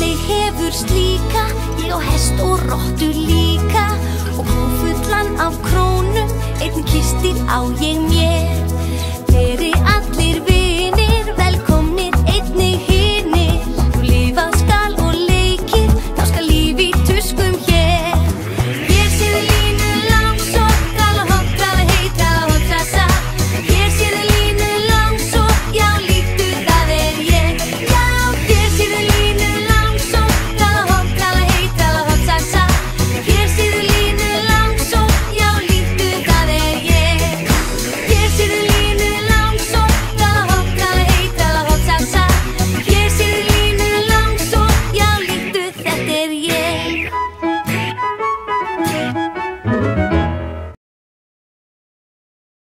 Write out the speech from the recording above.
Þið hefur slíka, ég og hest og róttu líka. Og hófullan af krónum, einn kistir á ég mér.